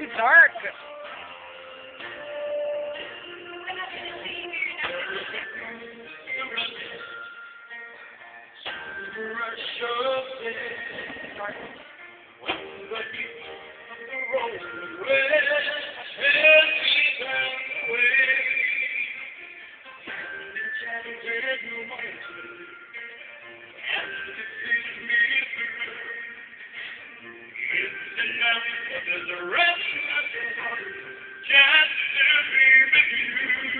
too dark. Just to be with you.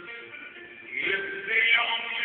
If they only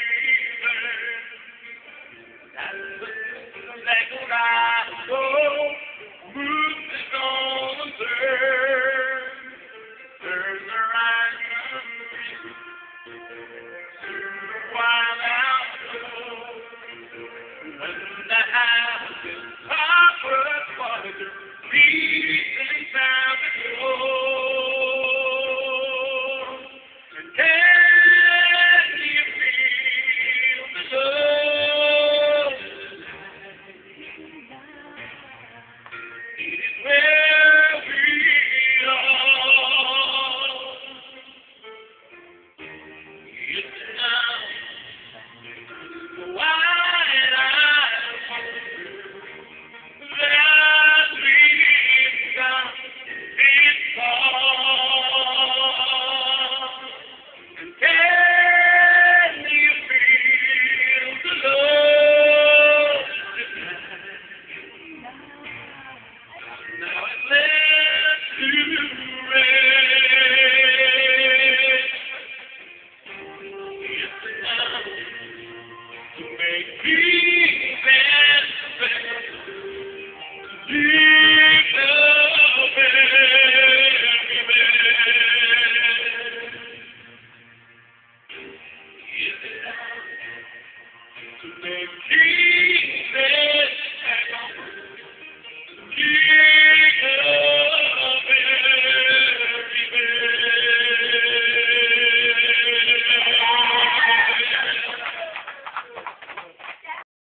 Jesus.